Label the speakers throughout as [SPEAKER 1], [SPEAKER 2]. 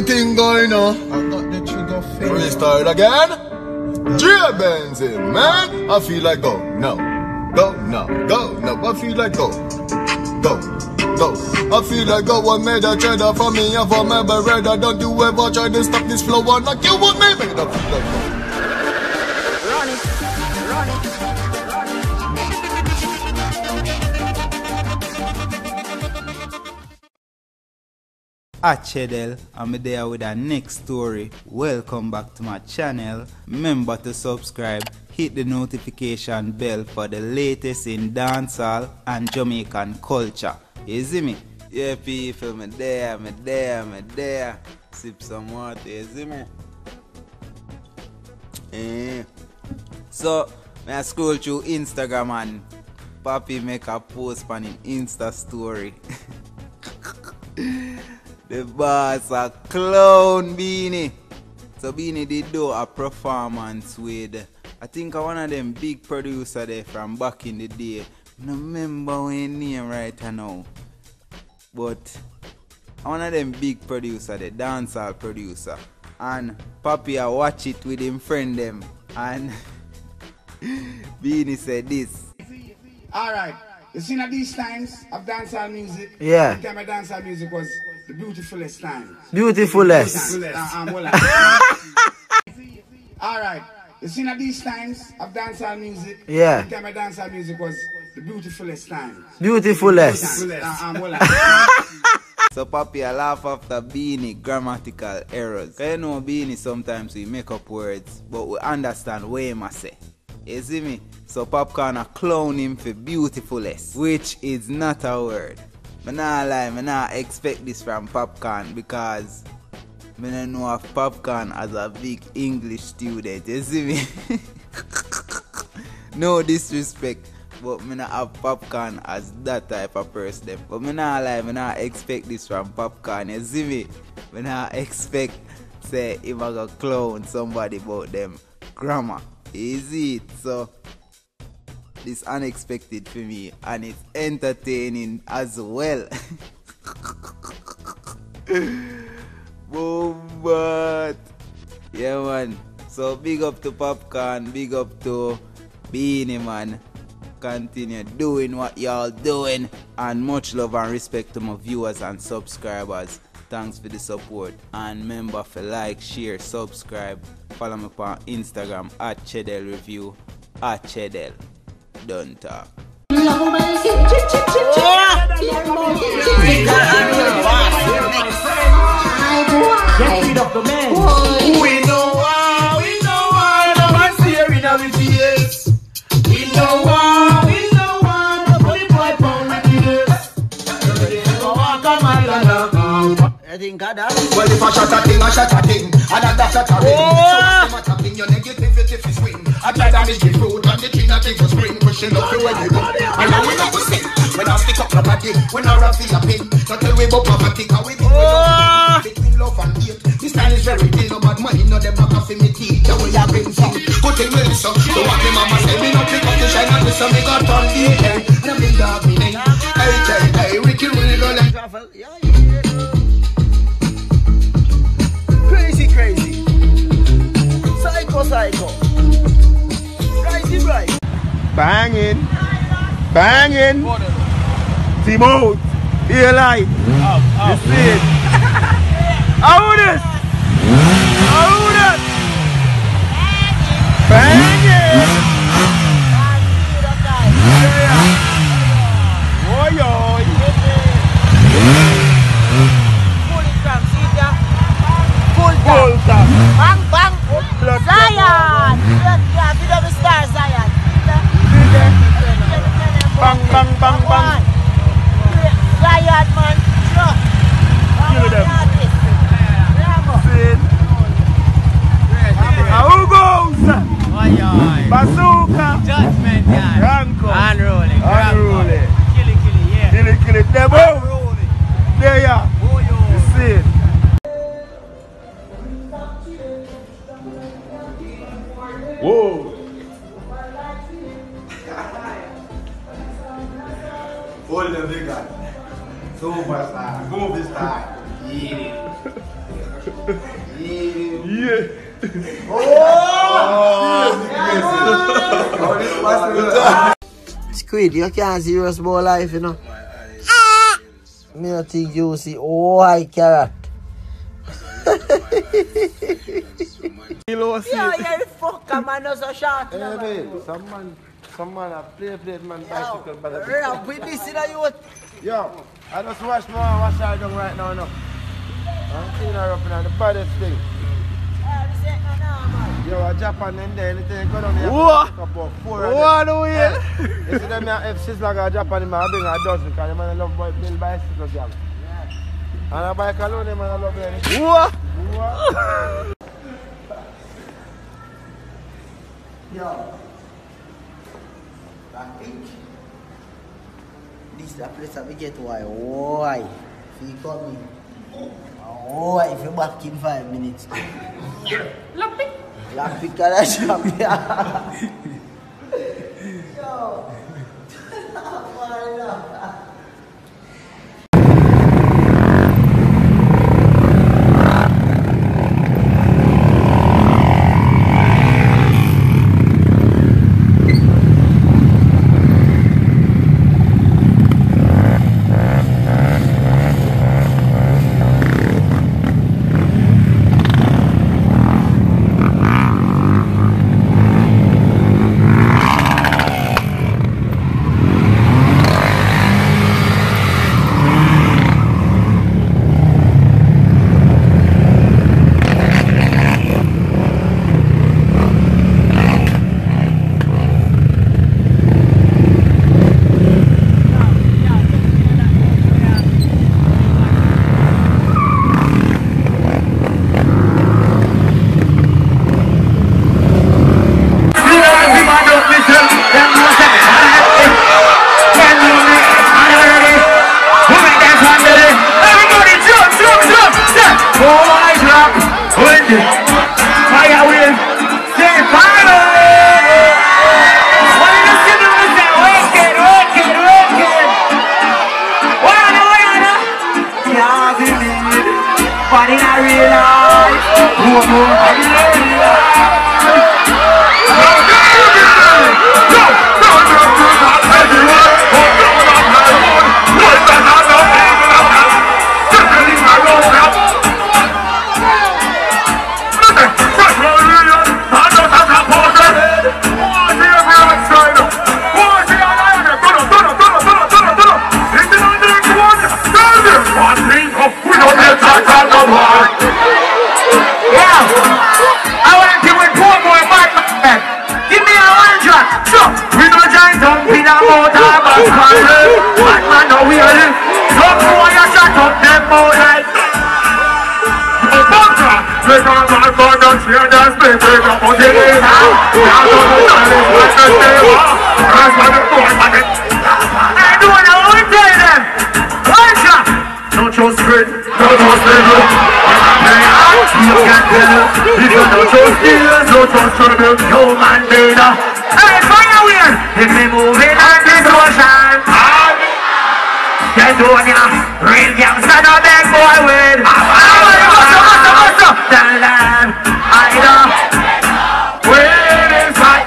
[SPEAKER 1] my thing going on. I got the trigger finger. Freestyle again. J Benzi, man. I feel like go now, go now, go now. I feel like go, go, go. I feel like go. What made a cheddar for me and for my brother? Don't you ever try to stop this flow and knock you with me? Made I feel like go.
[SPEAKER 2] Run it, run it, run it.
[SPEAKER 3] Achedel, I'm there with the next story. Welcome back to my channel. Remember to subscribe, hit the notification bell for the latest in dancehall and Jamaican culture. You see me? Yeah, people, me there, me there, me there. Sip some water, you see me? Eh. So, I scroll through Instagram and Papi make a post on him Insta story. The boss a clown Beenie. So Beenie did do a performance with I think one of them big producer there from back in the day. No remember when name right now. But one of them big producer, the dancehall producer. And Papi I watch it with him friend them. And Beenie said this.
[SPEAKER 4] Alright. You see at these times of dancehall music,
[SPEAKER 5] Yeah.
[SPEAKER 4] the time of dancehall music was the beautifulest time.
[SPEAKER 5] Beautifulest.
[SPEAKER 4] Well, Alright. You see at these times of dancehall music,
[SPEAKER 5] Yeah.
[SPEAKER 4] the time of dancehall music was the beautifulest time.
[SPEAKER 5] Beautifulest.
[SPEAKER 4] Um,
[SPEAKER 3] So Papi I laugh after Beenie grammatical errors. 'Cause you know Beenie sometimes we make up words, but we understand what him a say. You see me? So Popcaan a clown him for beautifulest, which is not a word. Me nah lie, me nah expect this from Popcaan because me don't know if Popcaan as a big English student. You see me? no disrespect. But me not have Popcaan as that type of person. But me not lie, me not expect this from Popcaan. You see me? Me not expect say if I go clown somebody about them grammar. Easy it. So this unexpected for me and it's entertaining as well. Boom, yeah, man. So big up to Popcaan, big up to Beenie, man. Continue doing what y'all doing, and much love and respect to my viewers and subscribers. Thanks for the support, and remember for like, share, subscribe. Follow me on Instagram at Chédele Review at Chedel. Don't talk.
[SPEAKER 6] We know why, we know why, no man's here in our GS. We know why, we know why, the bully boy pound with the walk a mile and a half.
[SPEAKER 5] I think I done.
[SPEAKER 6] Well, if I shot a thing, I shot a thing, and I dash a thing. So what's the matter thing? Your negativity fi swing. I try damage the fruit, and the tree not take for spring. Pushing up the way you go. And not go sing. When I stick up nobody, when I rap for your pin. Not tell we about poverty, cause we big ah. between love and hate. This time is very real, no bad money, no them not for me teeth. And we have been sing. Good thing listen. So what me mama say, me not pick up the shine and listen, me got on the head. And I'm in dog me name. Hey, hey, hey, Ricky
[SPEAKER 5] Travel. Yeah, yeah. Crazy, crazy. Psycho, psycho.
[SPEAKER 7] Banging. Banging. Timot. Daylight. You see it? How this? How this? Banging. Bazooka. Judgment guy. Ranko.
[SPEAKER 2] Unruly. Unruly.
[SPEAKER 7] Killy
[SPEAKER 2] Killy, yeah. Killy
[SPEAKER 7] Killy. They both. Unruly.
[SPEAKER 2] They are. Sure.
[SPEAKER 8] Squid, you can't see serious about life, you know. Ah! Me not think you see. Oh, I carrot.
[SPEAKER 9] Kilo
[SPEAKER 7] Yo, you're fucker, man. No so short. you know, man.
[SPEAKER 9] Some man, some man a play play man
[SPEAKER 7] Yo,
[SPEAKER 9] bicycle by the
[SPEAKER 7] rap with this in a youth.
[SPEAKER 9] Yo, I just wash my wash her down right now, no. I'm clean her up in the baddest thing.
[SPEAKER 7] Yeah, this ain't no normal.
[SPEAKER 9] Yo, a Japan and there, anything go down there.
[SPEAKER 3] What?
[SPEAKER 9] About four of
[SPEAKER 3] What
[SPEAKER 9] them.
[SPEAKER 3] do we
[SPEAKER 9] Hey, You see them here, if she's like a Japan, man, I bring a dozen, because the man love boy, build bicycle, girl. And a bike alone, the man love it.
[SPEAKER 3] What?
[SPEAKER 8] Yo. Back page. This is the place that we get why. Why? If you come in. Why? If you back in five minutes. Lockpick. Lockpick ka na siya. Yo.
[SPEAKER 10] Don't shot. Don't. You you don't trust me, don't trust trouble, no man data. Hey, fire wheel, if we moving on ya, real gangsta no beg boy with. Muscle, muscle. Tell them, I know. Where is my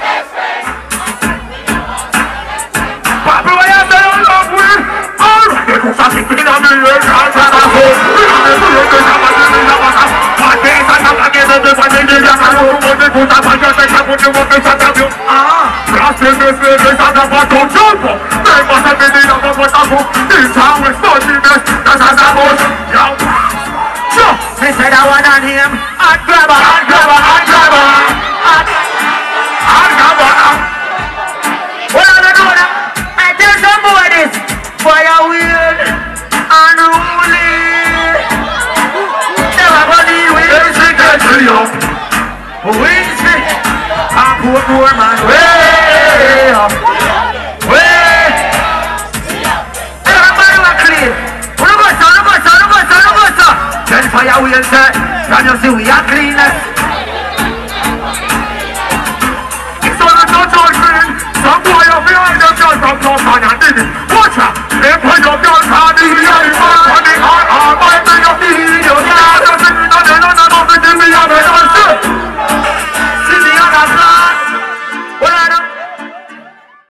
[SPEAKER 10] Papi, what you say on love with? Alright, they go something to a hole. We don't have get to you. Wings me. I'm poor, poor man. Way up. Way. Wheel set. Can you see we are cleanest?